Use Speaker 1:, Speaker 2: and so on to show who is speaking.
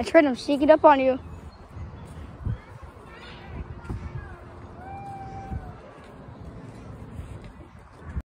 Speaker 1: I tried to sneak it up on you.